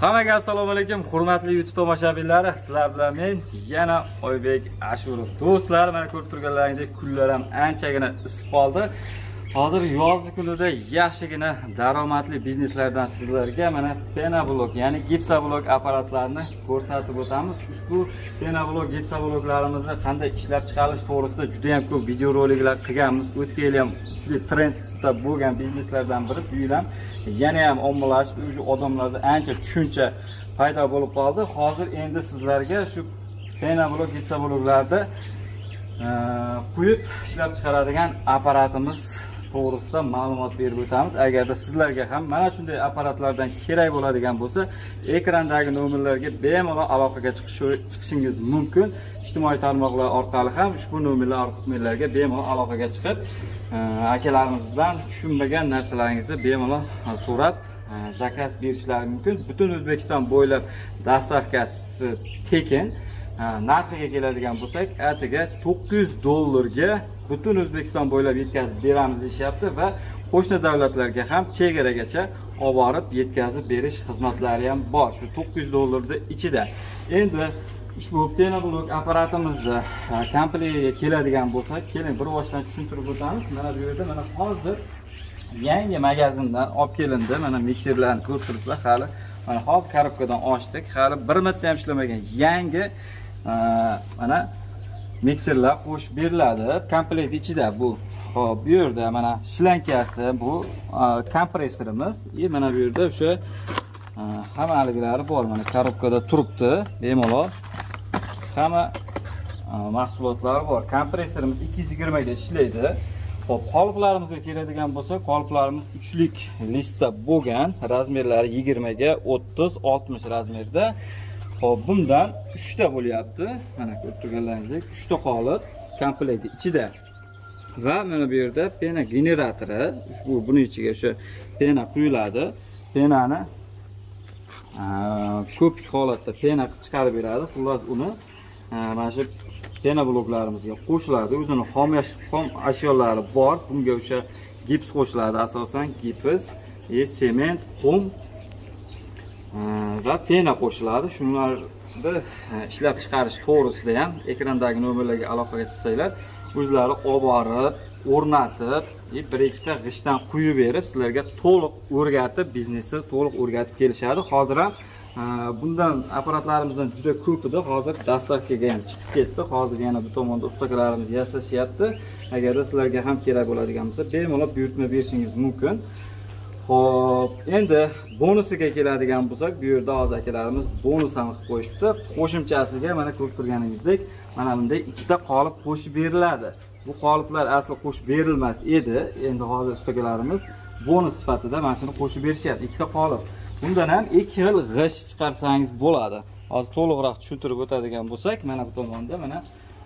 Hammaga assalomu alaykum, hurmatli YouTube tomoshabinlari. Sizlar bilan men yana Oybek Ashurov. Do'stlar, mana ko'rib turganlaringdek kunlar ham anchagina isib qoldi. Hozir yozgi kunida yaxshigina daromadli bizneslardan sizlarga mana Penablok, ya'ni gipsoblok apparatlarini ko'rsatib o'tamiz. Ushbu Penablok gipsobloklarimizni qanday ishlab chiqarish to'g'risida juda ham ko'p videoroliklar qilganmiz. O'tgan yil ham juda katta bo'lgan bizneslardan biri bu yil ham yana ham ommalashib, уже odamlarda ancha tushuncha paydo bo'lib qoldi. Hozir endi sizlarga shu Penablok gipsobloklarni e, quyib ishlab chiqaradigan apparatimiz to'g'risida ma'lumot berib o'tamiz. Agarda sizlarga ham mana shunday apparatlardan kerak bo'ladigan bo'lsa ekrandagi nomerlarga bemalol aloqaga chiqishingiz mumkin. Ijtimoiy tarmoqlar orqali ham ushbu nomerlarga bemalol aloqaga chiqib e, akalarimiz bilan tushunmagan narsalaringizni bemalol e, so'rab e, zakaz berishlari mumkin. Butun o'zbekiston bo'ylab dastavkasi tekin. Narxiga keladigan bo'lsak atiga 900 dollarga butun o'zbekiston bo'ylab yetkazib beramiz deyishyapti va qo'shni davlatlarga ham chegaragacha olib borib yetkazib berish xizmatlari ham bor shu 900 dollarni ichida. Endi ushbu penoblok apparatimizni e, komplektiga keladigan bo'lsak keling bir boshdan tushuntirib o'tamiz. Mana bu yerda mana hozir yangi magazindan olib kelindi. Mana mikserlarni ko'rib turibsizlar hali mana hozir korobkadan ochdik hali bir marta ham ishlamagan. Yangi e, mana mikserlar qo'shib beriladi. Komplekt ichida bu hop bu yerda mana shlankasi bu kompressorimiz. И mana bu yerda o'sha hammaliklari bor. Mana korobkada turibdi bemalol. Hamma mahsulotlari bor. Kompressorimiz 220 ga ishlaydi. Xo'p, qoliplarimizga keladigan bo'lsa, qoliplarimiz uchlik listda bo'lgan, razmerlari 20 ga 30, 60 razmerda. Xo'p, bundan 3 ta bo'lyapti. Mana ko'rib turganlaringizdek, 3 ta qolib komplekt ichida. Va mana bu yerda pena generatori, ushbu buning ichiga o'sha pena quyiladi. Penani ko'pik holatda pena chiqarib beradi. Xullas uni mana shu pena bloklarimizga qo'shiladi. O'zini xom xom ashyolari bor. Bunga o'sha gips qo'shiladi asosan gips, e, sement, qum Э, va pena qo'shiladi. Shularni э, ishlab chiqarish to'g'risida ham ekrandagi nomerlarga aloqaga chiqsanglar, o'zlari olib borib, o'rnatib, bir ikkita g'ishtdan quyib berib, sizlarga to'liq o'rgatib, biznesni to'liq o'rgatib kelishadi. Hozir ham e, bundan apparatlarimizdan juda ko'p edi. Hozir dastavkaga ham chiqib ketdi. Hozir yana bu tomonda ustakalarimiz yasashyapti. Agarda sizlarga ham kerak bo'ladigan bo'lsa, bemalol buyurtma berishingiz mumkin. Xo'p, endi bonusiga keladigan bo'lsak, bu yerda hozir akalarimiz bonus ham qilib qo'yishibdi. Qo'shimchasiga mana ko'rib turganingizdek, mana bunday ikkita qolip qo'shib beriladi. Bu qoliplar asli qo'shib berilmas edi. Endi hozir ustakalarimiz bonus sifatida mana shuni qo'shib berishyapti. Ikkita qolip. Bundan ham ikki xil g'isht chiqarsangiz bo'ladi. Hozir to'liqroq tushuntirib o'tadigan bo'lsak, mana bu tomonda mana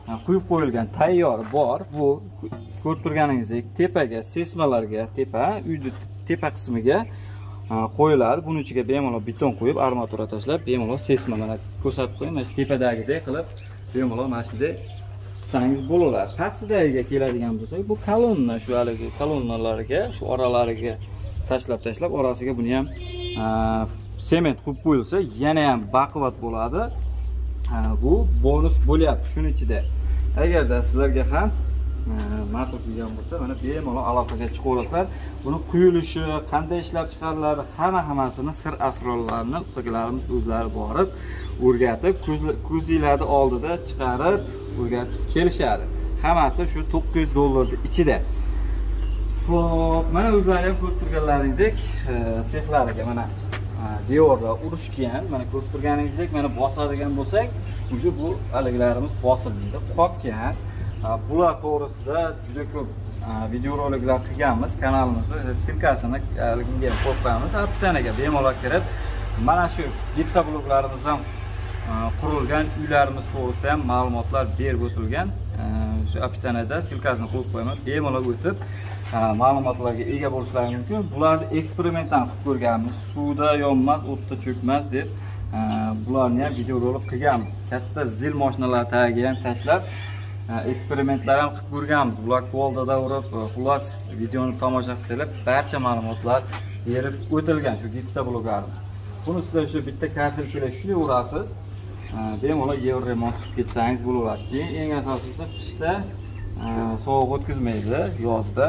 e, quyib qo'yilgan tayyor bor. Bu ko'rib turganingizdek tepaga, sesmalarga, tepa, uyni tepa qismiga qo'yiladi. buni ichiga bemalol beton qo'yib, armatura tashlab, bemalol sesma mana ko'rsatib qo'ying. Mana shu tepadagidek qilib, bemalol mana shunday qilsangiz bo'laveradi. Pastidagiga keladigan bo'lsak, bu kolonna shu haligi kolonnalarga, shu oralariga tashlab tashlab orasiga buni ham sement quyib qo'yilsa yana ham baquvvat bo'ladi bu bonus bo'lyapti shuni ichida agarda sizlarga ham ma'qul kelgan bo'lsa mana bemalol aloqaga chiqaverasizlar. Buni quyilishi qanday ishlab chiqariladi hamma hammasini sir asrorlarini ustakalarimiz o'zlari borib o'rgatib ko'zinglarni oldida chiqarib o'rgatib kelishadi. Hammasi shu 900 dollarni ichida. Xo'p, mana o'zlari ham ko'rib turganlaringdek, sexlariga mana devorda urishgan, mana ko'rib turganingizdek, mana bosadigan bo'lsak, o'sha bu haligilarimiz bosilmaydi, qotgan. Bular to'g'risida juda ko'p videoroliklar qilganmiz kanalimizni simkasini haliginga qo'yib qo'yamiz. Opsiyaga bemalol kirib, mana shu gipsa ham qurilgan uylarimiz to'g'risida ham ma'lumotlar berib o'tilgan. Shu opsiyanada silkasini qo'yib qo'yaman. Bemalol o'tib ma'lumotlarga ega bo'lishlari mumkin. Bularni eksperimentdan qilib ko'rganmiz. Suvda yonmas, o'tda cho'kmas deb bularni ham videorolik qilganmiz. Katta zil mashinalar tagiga ham tashlab eksperimentlar ham qilib ko'rganmiz. Bular qo'ldada urib, e, xullas videoni tomosha qilsanglar, barcha ma'lumotlar berib o'tilgan shu gipsa bloklarimiz. buni sizlar o'sha bitta kafelkaga shunday urasiz. Bemalol yevro remont qilib ketsangiz bo'laveradi. Keyin eng asosiysi qishda e, sovuq o'tkazmaydi yozda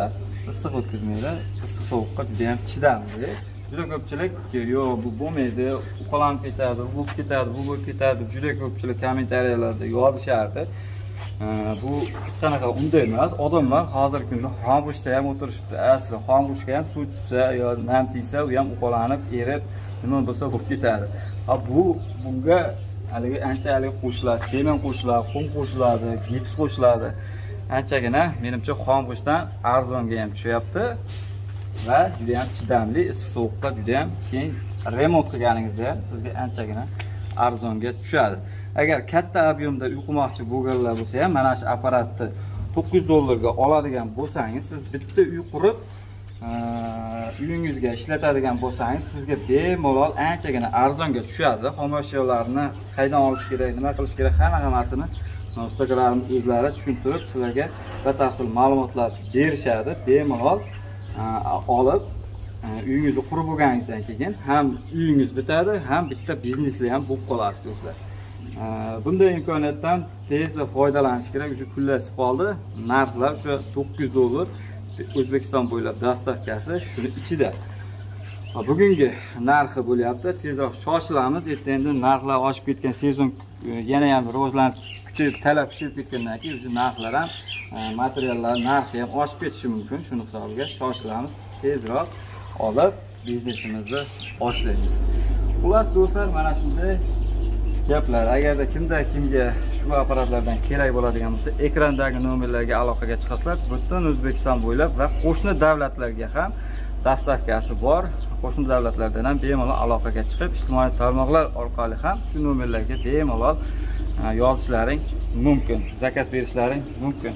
issiq o'tkazmaydi. Issiq sovuqqa judayam chidamli. Juda ko'pchilik e, yo'q bu bo'lmaydi uqalanib ketadi bu bo'lib ketadi bu bo'lib ketadi deb juda ko'pchilik kommentariyalarda yozishardi. Bu hech qanaqa unday emas odamlar hozirgi kunda xombushda ham o'tirishibdi. Asli xomg'ishga ham suv tushsa yo nam tegsa u ham uqalanib erib nima bo'lsa bo'lib ketadi. Bu bunga haligi ancha haligi qo'shiladi semen qo'shiladi qum qo'shiladi gips qo'shiladi anchagina menimcha xom arzonga ham tushyapti va juda ham chidamli issiq sovuqqa juda ham keyin remont qilganingizda ham sizga anchagina arzonga tushadi. Agar katta объемda uyqumoqchi bo'lganlar bo'lsa ham mana shu apparatni to'qqiz yuz dollarga oladigan bo'lsangiz siz bitta uy qurib uyingizga ishlatadigan bo'lsangiz sizga bemalol anchagina arzonga tushadi. Xomashyolarni qaydan olish kerak nima qilish kerak hamma hammasini ustalarimiz o'zlari tushuntirib sizlarga batafsil ma'lumotlar berishadi. Bemalol olib uyingizni qurib bo'lganingizdan keyin ham uyingiz bitadi ham bitta biznesli ham bo'lib qolasiz do'stlar. Bunday imkoniyatdan tezda foydalanish kerak. Уже kullasi qoldi. Narxlar o'sha to'qqiz yuz dollar o'zbekiston bo'ylab dostavkasi shuni ichida. Bugungi narxi bo'lyapti. Tezroq shoshilamiz ertaga narxlar oshib ketgan sezon e, yana ham rivojlanib kuchayib talab kuchayib ketgandan keyin уже narxlar ham e, materiallar narxi ham oshib ketishi mumkin. Shuni hisobiga shoshilamiz tezroq olib biznesimizni boshlaymiz xullas do'stlar mana shunday gaplar agarda kimda kimga shu apparatlardan kerak bo'ladigan bo'lsa ekrandagi nomerlarga aloqaga chiqasizlar. Butun o'zbekiston bo'ylab va qo'shni davlatlarga ham dostavkasi bor. Qo'shni davlatlardan ham bemalol aloqaga chiqib ijtimoiy tarmoqlar orqali ham shu nomerlarga bemalol e, yozishlaring mumkin zakaz berishlaring mumkin.